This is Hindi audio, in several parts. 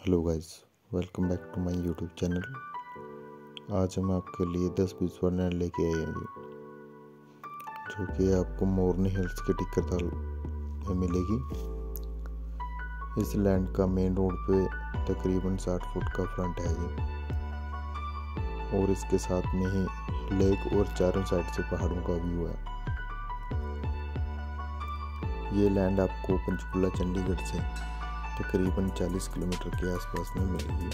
Hello guys, welcome back to my YouTube channel. आज हम आपके लिए 10 बीस लैंड लेके आए हैं। जो कि आपको मोरनी हिल्स के टिक्कर में मिलेगी। इस लैंड का मेन रोड पे तकरीबन 60 फुट का फ्रंट है ये। और इसके साथ में ही लेक और चारों साइड से पहाड़ों का व्यू है। ये लैंड आपको पंचकुला, चंडीगढ़ से तकरीबन 40 किलोमीटर के आसपास में मिलेगी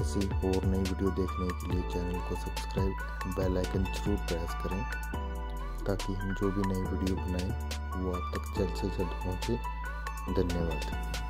ऐसी और नई वीडियो देखने के लिए चैनल को सब्सक्राइब, बेल आइकन ज़रूर प्रेस करें, ताकि हम जो भी नई वीडियो बनाएँ, वो आप तक जल्द से जल्द पहुँचे। धन्यवाद।